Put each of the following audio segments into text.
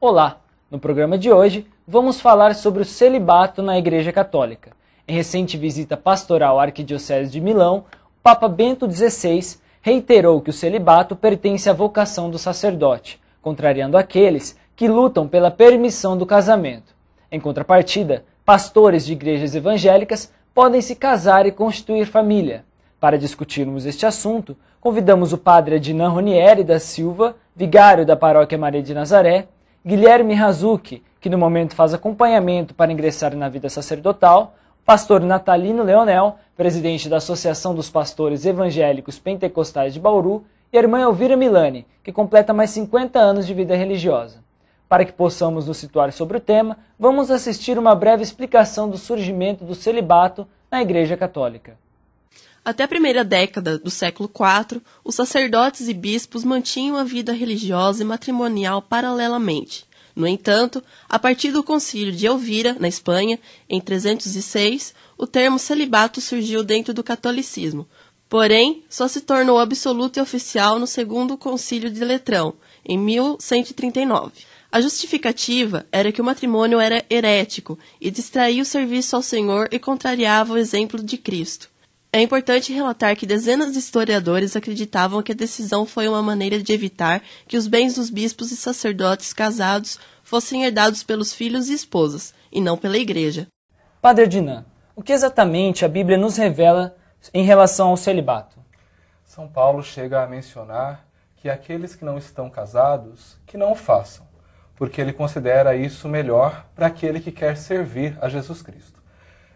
Olá! No programa de hoje, vamos falar sobre o celibato na Igreja Católica. Em recente visita pastoral à Arquidiocese de Milão, o Papa Bento XVI reiterou que o celibato pertence à vocação do sacerdote, contrariando aqueles que lutam pela permissão do casamento. Em contrapartida, pastores de igrejas evangélicas podem se casar e constituir família. Para discutirmos este assunto, convidamos o padre Adnan Ronieri da Silva, vigário da Paróquia Maria de Nazaré, Guilherme Razucchi, que no momento faz acompanhamento para ingressar na vida sacerdotal, pastor Natalino Leonel, presidente da Associação dos Pastores Evangélicos Pentecostais de Bauru, e a irmã Elvira Milani, que completa mais 50 anos de vida religiosa. Para que possamos nos situar sobre o tema, vamos assistir uma breve explicação do surgimento do celibato na Igreja Católica. Até a primeira década do século IV, os sacerdotes e bispos mantinham a vida religiosa e matrimonial paralelamente. No entanto, a partir do Concílio de Elvira, na Espanha, em 306, o termo celibato surgiu dentro do catolicismo. Porém, só se tornou absoluto e oficial no Segundo Concílio de Letrão, em 1139. A justificativa era que o matrimônio era herético e distraía o serviço ao Senhor e contrariava o exemplo de Cristo. É importante relatar que dezenas de historiadores acreditavam que a decisão foi uma maneira de evitar que os bens dos bispos e sacerdotes casados fossem herdados pelos filhos e esposas, e não pela igreja. Padre Dinan, o que exatamente a Bíblia nos revela em relação ao celibato? São Paulo chega a mencionar que aqueles que não estão casados, que não o façam, porque ele considera isso melhor para aquele que quer servir a Jesus Cristo.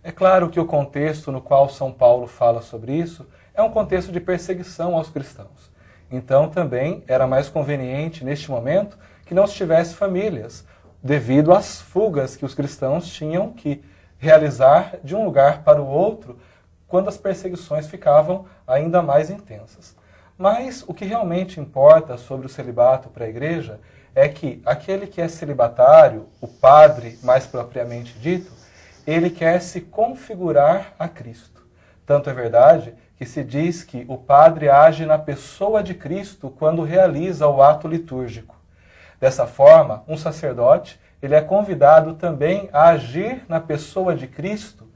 É claro que o contexto no qual São Paulo fala sobre isso é um contexto de perseguição aos cristãos. Então também era mais conveniente, neste momento, que não se tivesse famílias, devido às fugas que os cristãos tinham que realizar de um lugar para o outro quando as perseguições ficavam ainda mais intensas. Mas o que realmente importa sobre o celibato para a igreja é que aquele que é celibatário, o padre mais propriamente dito, ele quer se configurar a Cristo. Tanto é verdade que se diz que o padre age na pessoa de Cristo quando realiza o ato litúrgico. Dessa forma, um sacerdote, ele é convidado também a agir na pessoa de Cristo,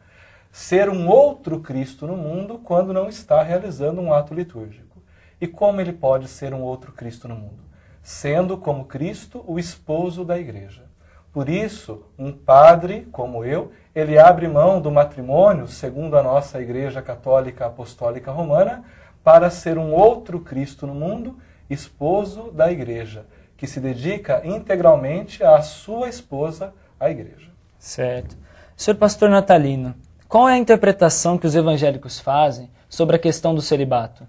ser um outro Cristo no mundo quando não está realizando um ato litúrgico. E como ele pode ser um outro Cristo no mundo? Sendo como Cristo o esposo da igreja. Por isso, um padre como eu, ele abre mão do matrimônio, segundo a nossa Igreja Católica Apostólica Romana, para ser um outro Cristo no mundo, esposo da Igreja, que se dedica integralmente à sua esposa, a Igreja. Certo. Senhor pastor Natalino, qual é a interpretação que os evangélicos fazem sobre a questão do celibato?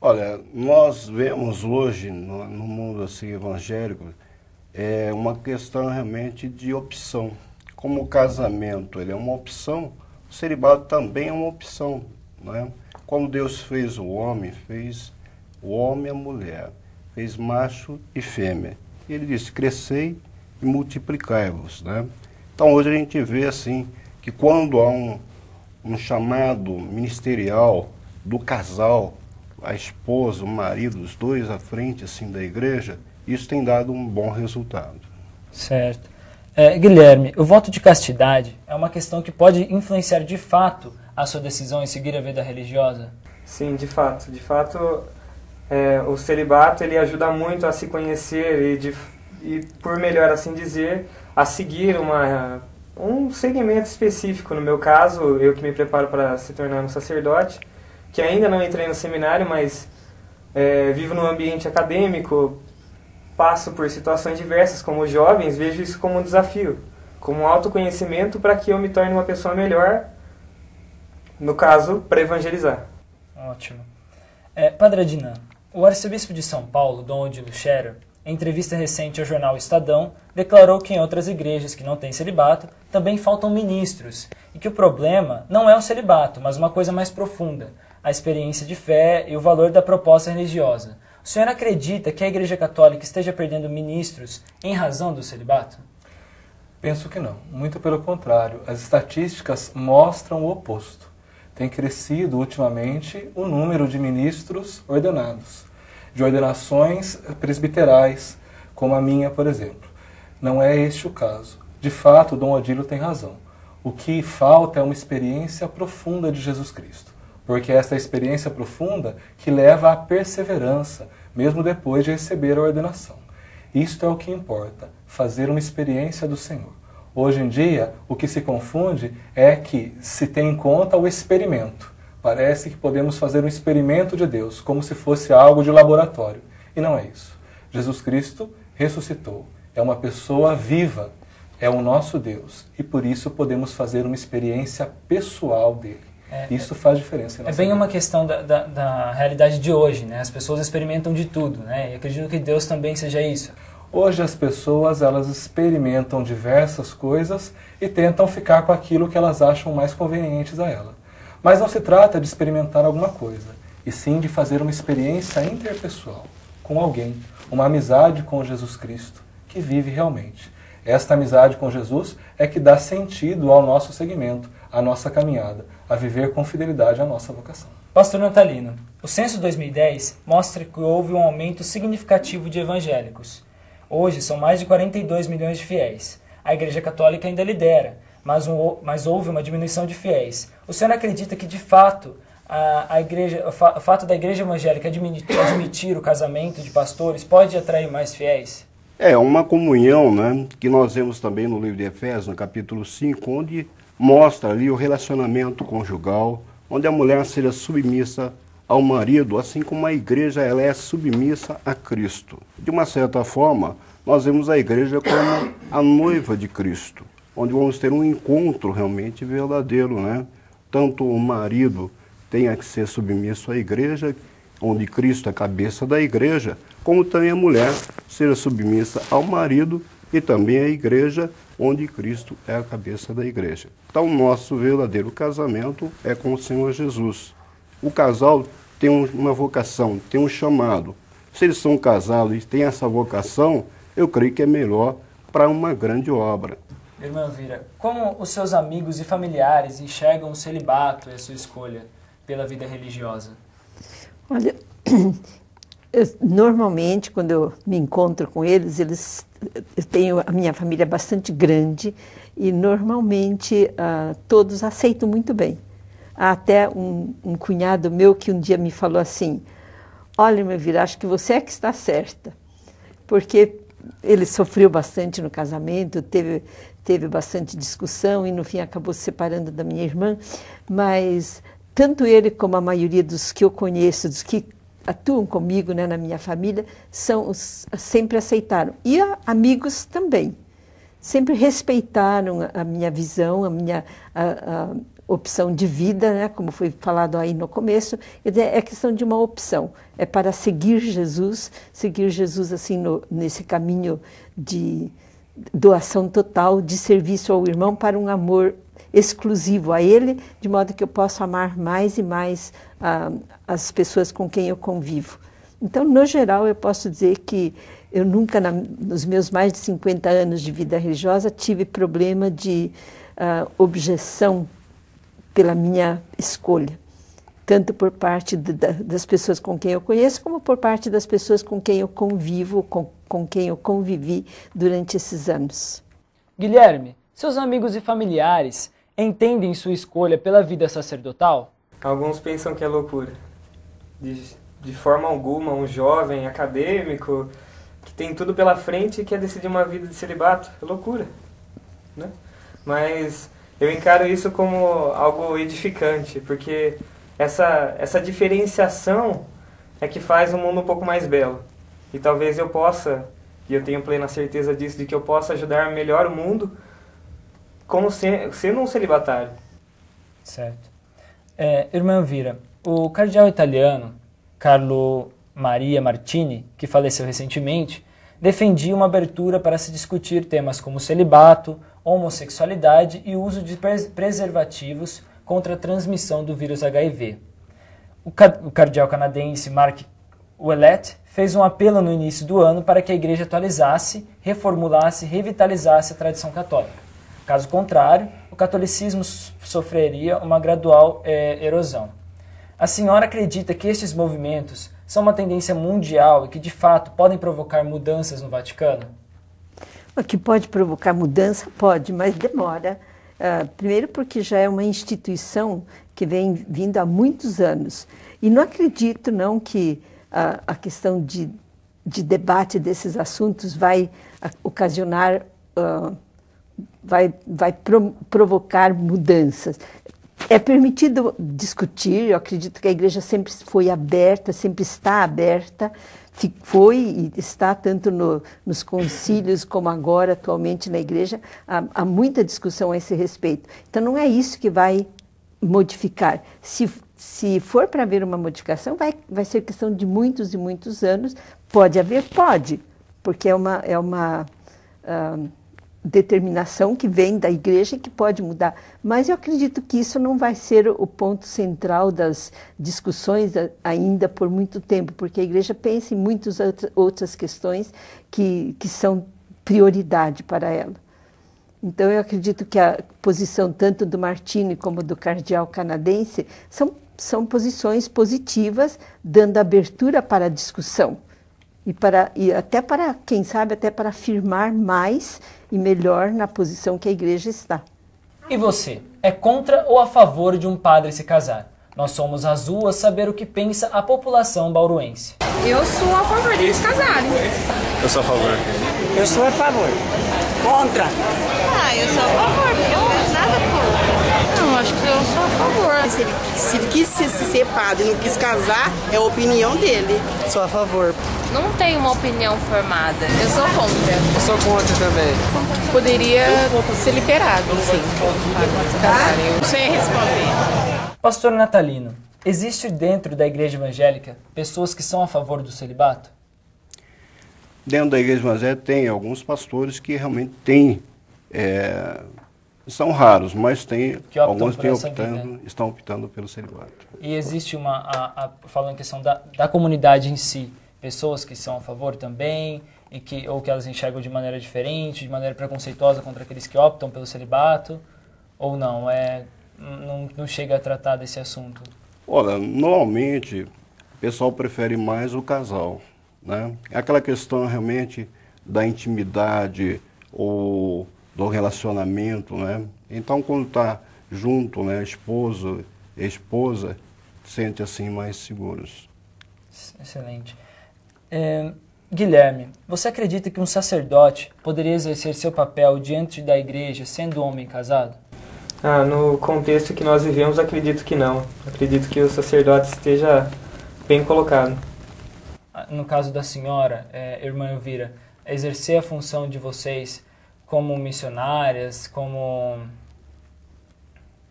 Olha, nós vemos hoje no, no mundo assim evangélico é uma questão realmente de opção. Como o casamento ele é uma opção, o celibato também é uma opção. Né? Como Deus fez o homem, fez o homem e a mulher, fez macho e fêmea. E ele disse, crescei e multiplicai-vos. Né? Então hoje a gente vê assim, que quando há um, um chamado ministerial do casal, a esposa, o marido, os dois à frente assim da igreja, isso tem dado um bom resultado. Certo. É, Guilherme, o voto de castidade é uma questão que pode influenciar de fato a sua decisão em seguir a vida religiosa? Sim, de fato. De fato, é, o celibato ele ajuda muito a se conhecer e, de, e, por melhor assim dizer, a seguir uma, um segmento específico. No meu caso, eu que me preparo para se tornar um sacerdote, que ainda não entrei no seminário, mas é, vivo no ambiente acadêmico, passo por situações diversas como jovens, vejo isso como um desafio, como um autoconhecimento para que eu me torne uma pessoa melhor, no caso, para evangelizar. Ótimo. É, Padre Adnan, o arcebispo de São Paulo, Dom Odilo Scherer, em entrevista recente ao jornal Estadão, declarou que em outras igrejas que não têm celibato também faltam ministros e que o problema não é o celibato, mas uma coisa mais profunda, a experiência de fé e o valor da proposta religiosa. O senhor acredita que a Igreja Católica esteja perdendo ministros em razão do celibato? Penso que não. Muito pelo contrário. As estatísticas mostram o oposto. Tem crescido ultimamente o número de ministros ordenados, de ordenações presbiterais, como a minha, por exemplo. Não é este o caso. De fato, Dom Odílio tem razão. O que falta é uma experiência profunda de Jesus Cristo, porque é esta experiência profunda que leva à perseverança, mesmo depois de receber a ordenação. Isto é o que importa, fazer uma experiência do Senhor. Hoje em dia, o que se confunde é que se tem em conta o experimento. Parece que podemos fazer um experimento de Deus, como se fosse algo de laboratório. E não é isso. Jesus Cristo ressuscitou. É uma pessoa viva, é o nosso Deus. E por isso podemos fazer uma experiência pessoal dele. É, isso faz diferença. é bem vida. uma questão da, da, da, realidade de hoje, né? As pessoas experimentam de tudo, né? E acredito que Deus também seja isso. Hoje as pessoas elas experimentam diversas coisas e tentam ficar com aquilo que elas acham mais convenientes a ela. Mas não se trata de experimentar alguma coisa, e sim de fazer uma experiência interpessoal com alguém, uma amizade com Jesus Cristo, que vive realmente. Esta amizade com Jesus é que dá sentido ao nosso segmento, à nossa caminhada, a viver com fidelidade a nossa vocação. Pastor Natalino, o censo 2010 mostra que houve um aumento significativo de evangélicos. Hoje são mais de 42 milhões de fiéis. A Igreja Católica ainda lidera, mas, um, mas houve uma diminuição de fiéis. O senhor acredita que, de fato, a, a igreja, o, fa, o fato da igreja evangélica admitir, admitir o casamento de pastores pode atrair mais fiéis? É, uma comunhão, né, que nós vemos também no livro de Efésios, no capítulo 5, onde mostra ali o relacionamento conjugal, onde a mulher seja submissa ao marido, assim como a igreja ela é submissa a Cristo. De uma certa forma, nós vemos a igreja como a noiva de Cristo, onde vamos ter um encontro realmente verdadeiro, né? Tanto o marido tenha que ser submisso à igreja, onde Cristo é a cabeça da igreja, como também a mulher seja submissa ao marido e também à igreja, onde Cristo é a cabeça da igreja. Então, nosso verdadeiro casamento é com o Senhor Jesus. O casal tem uma vocação, tem um chamado. Se eles são casados e têm essa vocação, eu creio que é melhor para uma grande obra. Irmã Vira, como os seus amigos e familiares enxergam o celibato e a sua escolha pela vida religiosa? Olha, normalmente quando eu me encontro com eles, eles eu tenho a minha família é bastante grande e normalmente uh, todos aceitam muito bem. Há até um, um, cunhado meu que um dia me falou assim: Olha, meu filho, acho que você é que está certa, porque ele sofreu bastante no casamento, teve teve bastante discussão e no fim acabou se separando da minha irmã, mas tanto ele como a maioria dos que eu conheço, dos que atuam comigo né, na minha família, são sempre aceitaram. E amigos também. Sempre respeitaram a, a minha visão, a minha a, a opção de vida, né, como foi falado aí no começo. É questão de uma opção. É para seguir Jesus, seguir Jesus assim no, nesse caminho de doação total, de serviço ao irmão para um amor exclusivo a ele, de modo que eu possa amar mais e mais ah, as pessoas com quem eu convivo. Então, no geral, eu posso dizer que eu nunca, na, nos meus mais de 50 anos de vida religiosa, tive problema de uh, objeção pela minha escolha, tanto por parte de, da, das pessoas com quem eu conheço, como por parte das pessoas com quem eu convivo, com, com quem eu convivi durante esses anos. Guilherme, seus amigos e familiares entendem sua escolha pela vida sacerdotal? Alguns pensam que é loucura. De, de forma alguma, um jovem acadêmico que tem tudo pela frente e quer decidir uma vida de celibato. É loucura. Né? Mas eu encaro isso como algo edificante, porque essa, essa diferenciação é que faz o mundo um pouco mais belo. E talvez eu possa, e eu tenho plena certeza disso, de que eu possa ajudar melhor o mundo como ser, sendo um celibatário. Certo. É, irmã Vira, o cardeal italiano Carlo Maria Martini, que faleceu recentemente, defendia uma abertura para se discutir temas como celibato, homossexualidade e uso de preservativos contra a transmissão do vírus HIV. O, cardeal canadense Mark Ouellet fez um apelo no início do ano para que a igreja atualizasse, reformulasse, revitalizasse a tradição católica. Caso contrário, o catolicismo sofreria uma gradual é, erosão. A senhora acredita que estes movimentos são uma tendência mundial e que de fato podem provocar mudanças no Vaticano? O que pode provocar mudança? Pode, mas demora. Uh, primeiro, porque já é uma instituição que vem vindo há muitos anos. E não acredito, não, que a, a questão de, de debate desses assuntos vai ocasionar, uh, vai, vai pro, provocar mudanças. É permitido discutir, eu acredito que a igreja sempre foi aberta, sempre está aberta, foi e está tanto no, nos concílios como agora, atualmente na igreja, há, há, muita discussão a esse respeito. Então não é isso que vai modificar. Se, se for para haver uma modificação, vai, vai ser questão de muitos e muitos anos. Pode haver? Pode, porque é uma, é uma uh, determinação que vem da igreja e que pode mudar. Mas eu acredito que isso não vai ser o ponto central das discussões ainda por muito tempo, porque a igreja pensa em muitas outras questões que, que são prioridade para ela. Então, eu acredito que a posição tanto do Martini como do cardeal canadense são, são posições positivas, dando abertura para a discussão. E, para, e até para, quem sabe, até para afirmar mais e melhor na posição que a igreja está. E você, é contra ou a favor de um padre se casar? Nós somos as ruas saber o que pensa a população bauruense. Eu sou a favor deles casarem. Eu sou a favor. Eu sou a favor. Contra. Ah, eu sou a favor, porque eu não vejo nada por. Não, acho que eu sou a favor. Se ele, se ele quis se, se ser padre e não quis casar, é a opinião dele. Sou a favor. Não tenho uma opinião formada. Eu sou contra. Eu sou contra também. Poderia ser liberado, sim. Não sei responder. Pastor Natalino, existe dentro da igreja evangélica pessoas que são a favor do celibato? Dentro da igreja evangélica tem alguns pastores que realmente têm, é, são raros, mas tem alguns têm optando, estão optando pelo celibato. E existe uma, a, a, falando em questão da, da comunidade em si, pessoas que são a favor também, e que, ou que elas enxergam de maneira diferente, de maneira preconceituosa contra aqueles que optam pelo celibato, ou não? É, não, não chega a tratar desse assunto? Olha, normalmente o pessoal prefere mais o casal. Né? É aquela questão realmente da intimidade ou do relacionamento. Né? Então, quando está junto, né, esposo esposa, sente assim mais seguros. Excelente. É, Guilherme, você acredita que um sacerdote poderia exercer seu papel diante da igreja sendo homem casado? Ah, no contexto que nós vivemos, acredito que não. Acredito que o sacerdote esteja bem colocado no caso da senhora, é, irmã Elvira, exercer a função de vocês como missionárias, como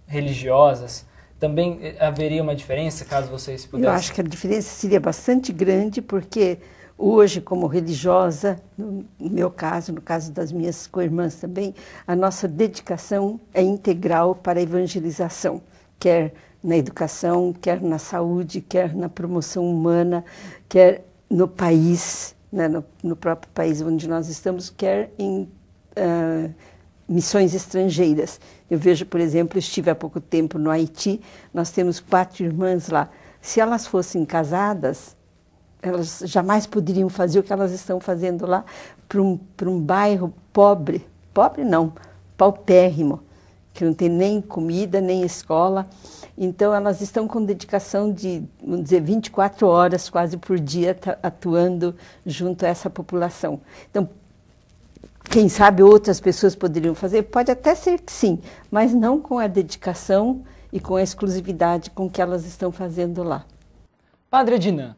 religiosas, também eh, haveria uma diferença caso vocês pudessem? Eu acho que a diferença seria bastante grande, porque hoje, como religiosa, no meu caso, no caso das minhas co-irmãs também, a nossa dedicação é integral para a evangelização, quer na educação, quer na saúde, quer na promoção humana, quer no país, né, no, no, próprio país onde nós estamos, quer em uh, missões estrangeiras. Eu vejo, por exemplo, estive há pouco tempo no Haiti, nós temos quatro irmãs lá. Se elas fossem casadas, elas jamais poderiam fazer o que elas estão fazendo lá para um, um bairro pobre, pobre não, paupérrimo, que não tem nem comida, nem escola. Então, elas estão com dedicação de, vamos dizer, 24 horas quase por dia atuando junto a essa população. Então, quem sabe outras pessoas poderiam fazer? Pode até ser que sim, mas não com a dedicação e com a exclusividade com que elas estão fazendo lá. Padre Dinan,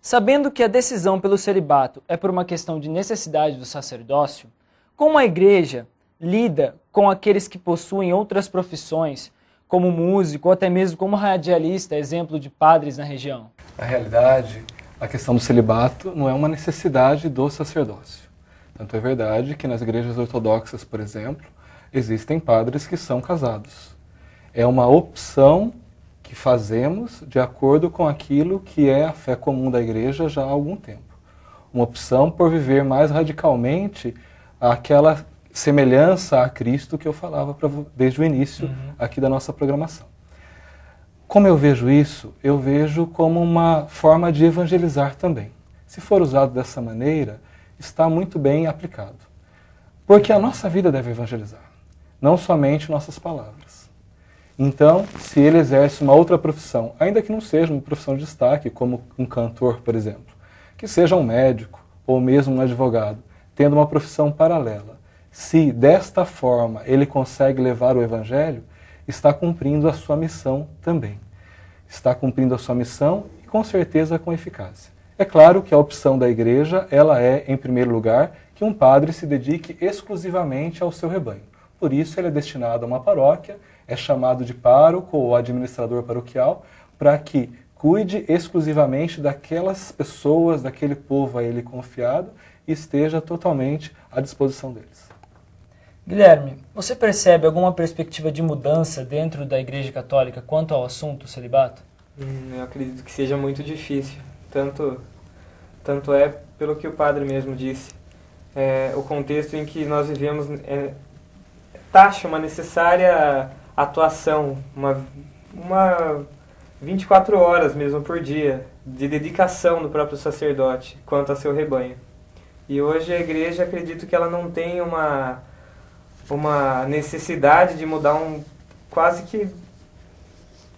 sabendo que a decisão pelo celibato é por uma questão de necessidade do sacerdócio, como a igreja lida com aqueles que possuem outras profissões como músico ou até mesmo como radialista, exemplo de padres na região? Na realidade, a questão do celibato não é uma necessidade do sacerdócio. Tanto é verdade que nas igrejas ortodoxas, por exemplo, existem padres que são casados. É uma opção que fazemos de acordo com aquilo que é a fé comum da igreja já há algum tempo. uma opção por viver mais radicalmente aquela semelhança a Cristo que eu falava pra, desde o início aqui da nossa programação. Como eu vejo isso? Eu vejo como uma forma de evangelizar também. Se for usado dessa maneira, está muito bem aplicado. Porque a nossa vida deve evangelizar, não somente nossas palavras. Então, se ele exerce uma outra profissão, ainda que não seja uma profissão de destaque, como um cantor, por exemplo, que seja um médico ou mesmo um advogado, tendo uma profissão paralela, se desta forma ele consegue levar o evangelho, está cumprindo a sua missão também. Está cumprindo a sua missão e com certeza com eficácia. É claro que a opção da igreja, ela é, em primeiro lugar, que um padre se dedique exclusivamente ao seu rebanho. Por isso ele é destinado a uma paróquia, é chamado de pároco ou administrador paroquial, para que cuide exclusivamente daquelas pessoas, daquele povo a ele confiado e esteja totalmente à disposição deles. Guilherme, você percebe alguma perspectiva de mudança dentro da Igreja Católica quanto ao assunto celibato? Hum, eu acredito que seja muito difícil. Tanto, tanto é pelo que o padre mesmo disse. É, o contexto em que nós vivemos é, taxa uma necessária atuação, uma, uma 24 horas mesmo por dia de dedicação do próprio sacerdote quanto a seu rebanho. E hoje a igreja acredito que ela não tem uma uma necessidade de mudar um quase que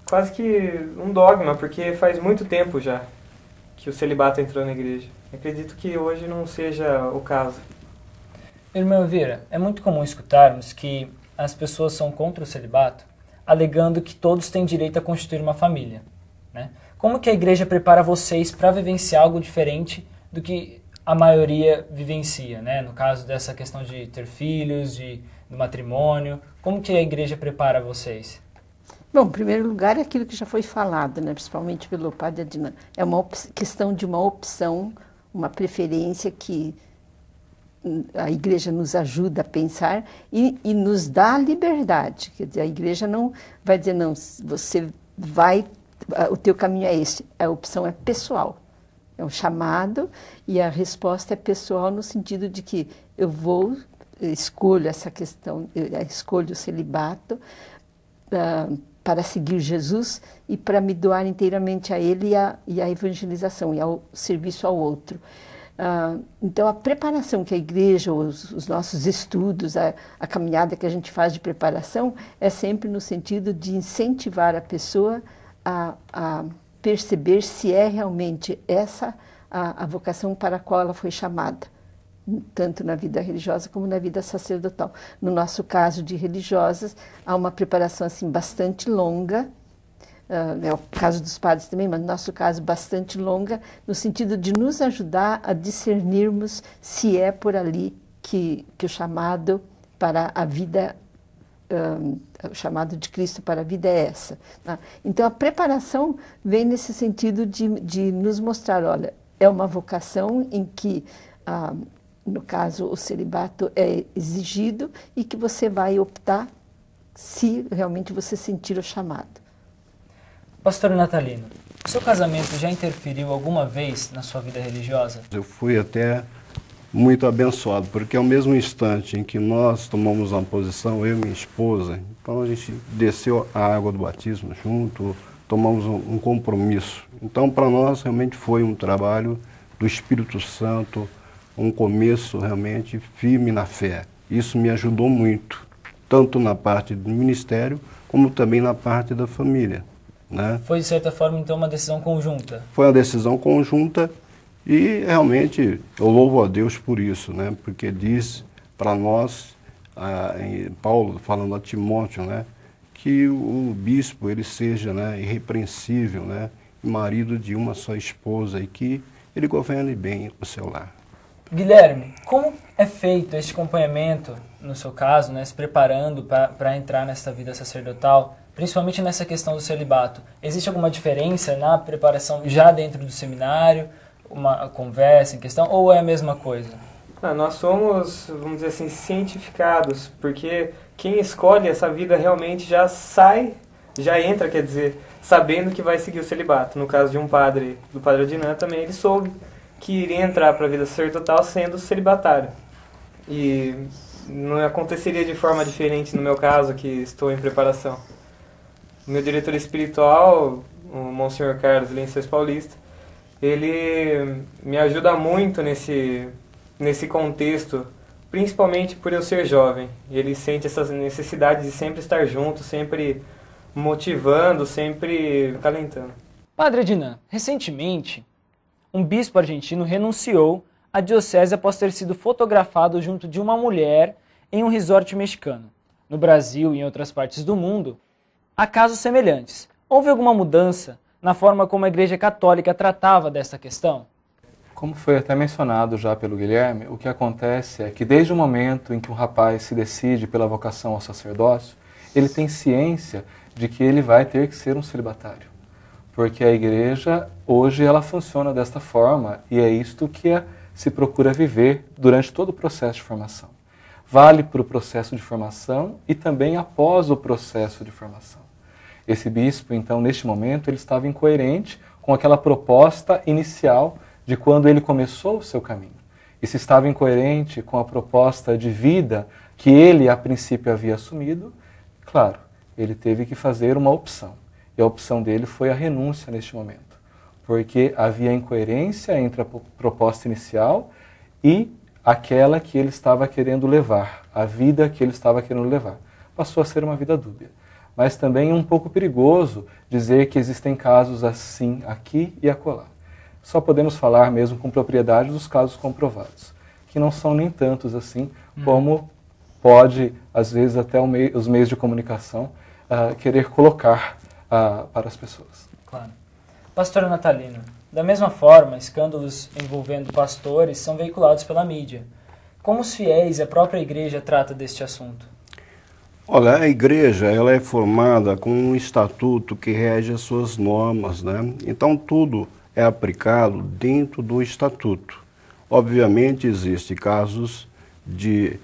quase que um dogma, porque faz muito tempo já que o celibato entrou na igreja. Acredito que hoje não seja o caso. Irmã Elvira, é muito comum escutarmos que as pessoas são contra o celibato, alegando que todos têm direito a constituir uma família. Né? Como que a igreja prepara vocês para vivenciar algo diferente do que a maioria vivencia, né? No caso dessa questão de ter filhos, de do matrimônio, como que a igreja prepara vocês? Bom, em primeiro lugar, é aquilo que já foi falado, né, principalmente pelo padre Adnan. É uma questão de uma opção, uma preferência que hum, a igreja nos ajuda a pensar e, e nos dá liberdade. Quer dizer, a igreja não vai dizer, não, você vai, o teu caminho é esse. A opção é pessoal. É um chamado e a resposta é pessoal no sentido de que eu vou, eu escolho essa questão, eu escolho o celibato, ah, para seguir Jesus e para me doar inteiramente a Ele e a, e evangelização e ao serviço ao outro. Ah, então, a preparação que a igreja, os, os nossos estudos, a, a caminhada que a gente faz de preparação é sempre no sentido de incentivar a pessoa a, a perceber se é realmente essa a, a vocação para a qual ela foi chamada tanto na vida religiosa como na vida sacerdotal. No nosso caso de religiosas, há uma preparação assim bastante longa, uh, é o caso dos padres também, mas no nosso caso bastante longa, no sentido de nos ajudar a discernirmos se é por ali que, que o chamado para a vida um, o chamado de Cristo para a vida é essa. Tá? Então a preparação vem nesse sentido de, de nos mostrar, olha, é uma vocação em que ah, no caso, o celibato é exigido e que você vai optar se realmente você sentir o chamado. Pastor Natalino, o seu casamento já interferiu alguma vez na sua vida religiosa? Eu fui até muito abençoado, porque ao mesmo instante em que nós tomamos uma posição, eu e minha esposa, então a gente desceu a água do batismo junto, tomamos um, um compromisso. Então, para nós, realmente foi um trabalho do Espírito Santo, um começo realmente firme na fé. Isso me ajudou muito, tanto na parte do ministério, como também na parte da família. Né? Foi, de certa forma, então, uma decisão conjunta? Foi uma decisão conjunta e realmente eu louvo a Deus por isso, né? porque diz para nós, ah, Paulo falando a Timóteo, né? que o bispo ele seja né? irrepreensível, né? marido de uma só esposa e que ele governe bem o seu lar. Guilherme, como é feito esse acompanhamento, no seu caso, né, se preparando para entrar nessa vida sacerdotal, principalmente nessa questão do celibato? Existe alguma diferença na preparação já dentro do seminário, uma conversa em questão, ou é a mesma coisa? Ah, nós somos, vamos dizer assim, cientificados, porque quem escolhe essa vida realmente já sai, já entra, quer dizer, sabendo que vai seguir o celibato. No caso de um padre, do padre Adnan também, ele soube que iria entrar para a vida sacerdotal sendo celibatário. E não aconteceria de forma diferente no meu caso, que estou em preparação. Meu diretor espiritual, o Monsenhor Carlos Lençóis Paulista, ele me ajuda muito nesse, nesse contexto, principalmente por eu ser jovem. Ele sente essas necessidades de sempre estar junto, sempre motivando, sempre calentando. Padre Dinan, recentemente, um bispo argentino renunciou à diocese após ter sido fotografado junto de uma mulher em um resort mexicano. No Brasil e em outras partes do mundo, há casos semelhantes. Houve alguma mudança na forma como a Igreja Católica tratava dessa questão? Como foi até mencionado já pelo Guilherme, o que acontece é que desde o momento em que um rapaz se decide pela vocação ao sacerdócio, ele tem ciência de que ele vai ter que ser um celibatário. Porque a igreja hoje ela funciona desta forma e é isto que é, se procura viver durante todo o processo de formação. Vale para o processo de formação e também após o processo de formação. Esse bispo, então, neste momento, ele estava incoerente com aquela proposta inicial de quando ele começou o seu caminho. E se estava incoerente com a proposta de vida que ele, a princípio, havia assumido, claro, ele teve que fazer uma opção. E a opção dele foi a renúncia neste momento, porque havia incoerência entre a proposta inicial e aquela que ele estava querendo levar, a vida que ele estava querendo levar. Passou a ser uma vida dúbia mas também é um pouco perigoso dizer que existem casos assim aqui e acolá. Só podemos falar mesmo com propriedade dos casos comprovados, que não são nem tantos assim hum. como pode, às vezes, até mei os meios de comunicação uh, querer colocar uh, para as pessoas. Claro. Pastor Natalino, da mesma forma, escândalos envolvendo pastores são veiculados pela mídia. Como os fiéis e a própria igreja trata deste assunto? Olha, a igreja ela é formada com um estatuto que rege as suas normas, né? Então tudo é aplicado dentro do estatuto. Obviamente existem casos de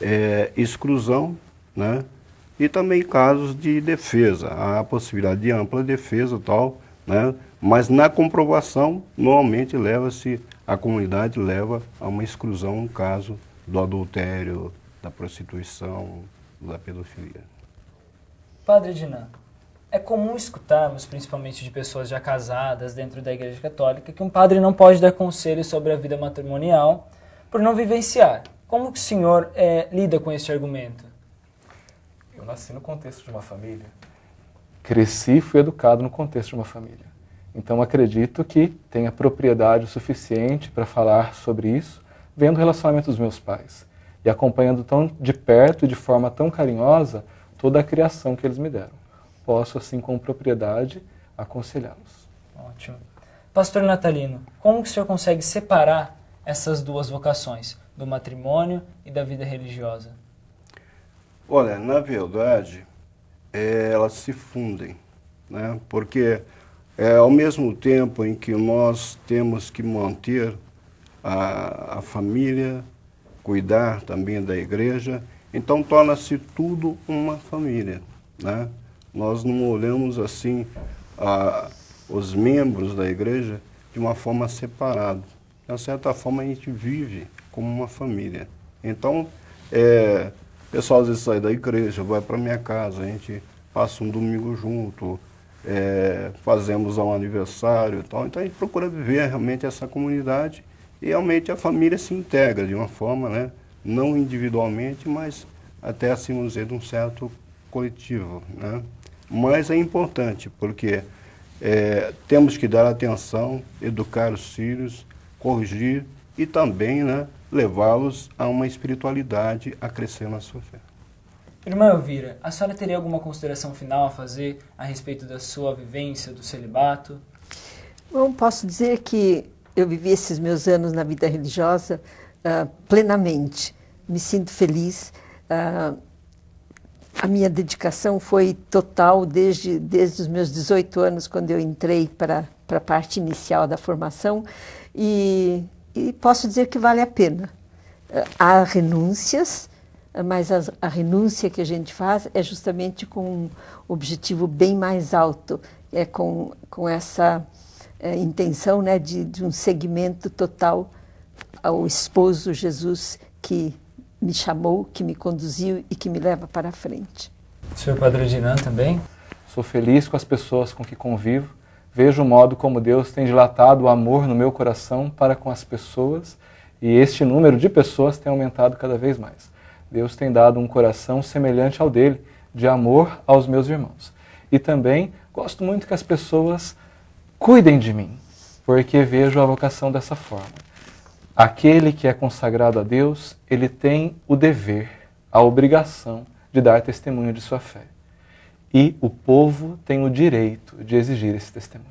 é, exclusão, né? E também casos de defesa, a possibilidade de ampla defesa tal, né? Mas na comprovação normalmente leva-se a comunidade leva a uma exclusão no caso do adultério, da prostituição, da pedofilia. Padre Dinan, é comum escutarmos, principalmente de pessoas já casadas dentro da Igreja Católica, que um padre não pode dar conselhos sobre a vida matrimonial por não vivenciar. Como o senhor é, lida com esse argumento? Eu nasci no contexto de uma família. Cresci e fui educado no contexto de uma família. Então acredito que tenha propriedade o suficiente para falar sobre isso, vendo o relacionamento dos meus pais e acompanhando tão de perto e de forma tão carinhosa toda a criação que eles me deram. Posso, assim, com propriedade, aconselhá-los. Ótimo. Pastor Natalino, como que o senhor consegue separar essas duas vocações, do matrimônio e da vida religiosa? Olha, na verdade, é, elas se fundem, né? porque é, ao mesmo tempo em que nós temos que manter a, a família cuidar também da igreja, então torna-se tudo uma família. Né? Nós não olhamos assim a, os membros da igreja de uma forma separada. De certa forma, a gente vive como uma família. Então, é, pessoal às vezes sai da igreja, vai para minha casa, a gente passa um domingo junto, é, fazemos um aniversário e tal. Então, a gente procura viver realmente essa comunidade e realmente a família se integra de uma forma, né, não individualmente, mas até assim dizer, de um certo coletivo. Né? Mas é importante, porque é, temos que dar atenção, educar os filhos, corrigir e também né, levá-los a uma espiritualidade a crescer na sua fé. Irmã Elvira, a senhora teria alguma consideração final a fazer a respeito da sua vivência do celibato? Bom, posso dizer que eu vivi esses meus anos na vida religiosa uh, plenamente. Me sinto feliz. Uh, a minha dedicação foi total desde, desde os meus 18 anos, quando eu entrei para, para a parte inicial da formação, e, e posso dizer que vale a pena. Uh, há renúncias, mas a, a, renúncia que a gente faz é justamente com um objetivo bem mais alto, é com, com essa é, intenção né, de, de um segmento total ao esposo Jesus que me chamou, que me conduziu e que me leva para a frente. Senhor Padre Dinan também? Sou feliz com as pessoas com que convivo. Vejo o modo como Deus tem dilatado o amor no meu coração para com as pessoas e este número de pessoas tem aumentado cada vez mais. Deus tem dado um coração semelhante ao dele, de amor aos meus irmãos. E também gosto muito que as pessoas cuidem de mim, porque vejo a vocação dessa forma. Aquele que é consagrado a Deus, ele tem o dever, a obrigação de dar testemunho de sua fé. E o povo tem o direito de exigir esse testemunho.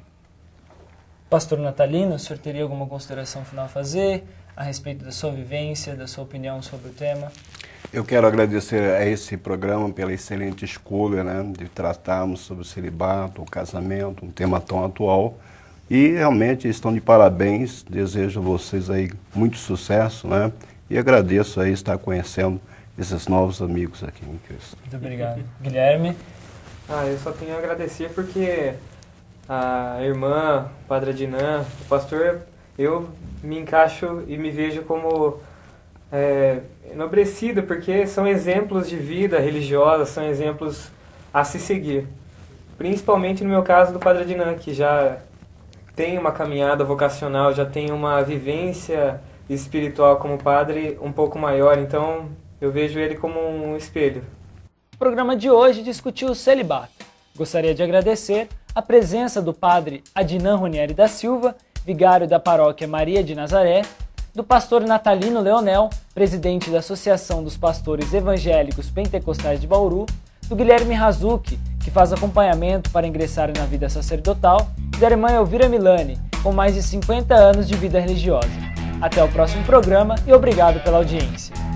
Pastor Natalino, o senhor teria alguma consideração final a fazer a respeito da sua vivência, da sua opinião sobre o tema? Eu quero agradecer a esse programa pela excelente escolha né, de tratarmos sobre o celibato, o casamento, um tema tão atual. E realmente estão de parabéns, desejo a vocês aí muito sucesso, né? E agradeço aí estar conhecendo esses novos amigos aqui em Cristo. Muito obrigado. Guilherme? Ah, eu só tenho a agradecer porque a irmã, o padre Adinã, o pastor, eu me encaixo e me vejo como é, enobrecido, porque são exemplos de vida religiosa, são exemplos a se seguir. Principalmente no meu caso do padre Adinã, que já tem uma caminhada vocacional, já tem uma vivência espiritual como padre um pouco maior, então eu vejo ele como um espelho. O programa de hoje discutiu o celibato. Gostaria de agradecer a presença do padre Adnan Ronieri da Silva, vigário da paróquia Maria de Nazaré, do pastor Natalino Leonel, presidente da Associação dos Pastores Evangélicos Pentecostais de Bauru, do Guilherme Razucchi, que faz acompanhamento para ingressar na vida sacerdotal, e da irmã Elvira Milani, com mais de 50 anos de vida religiosa. Até o próximo programa e obrigado pela audiência.